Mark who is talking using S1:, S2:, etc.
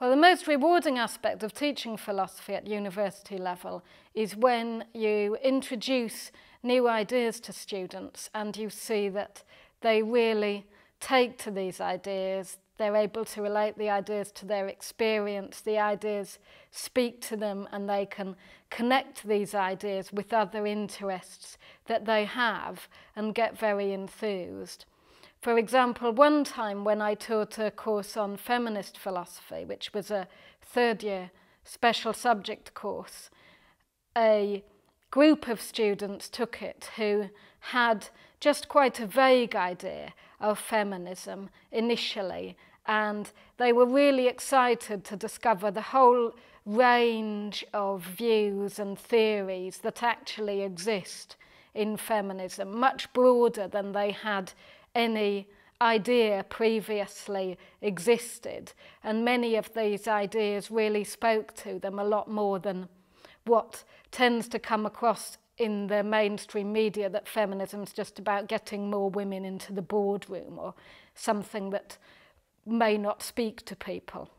S1: Well, the most rewarding aspect of teaching philosophy at university level is when you introduce new ideas to students and you see that they really take to these ideas, they're able to relate the ideas to their experience, the ideas speak to them and they can connect these ideas with other interests that they have and get very enthused. For example, one time when I taught a course on feminist philosophy, which was a third year special subject course, a group of students took it who had just quite a vague idea of feminism initially and they were really excited to discover the whole range of views and theories that actually exist in feminism, much broader than they had any idea previously existed. And many of these ideas really spoke to them a lot more than what tends to come across in the mainstream media that feminism is just about getting more women into the boardroom or something that may not speak to people.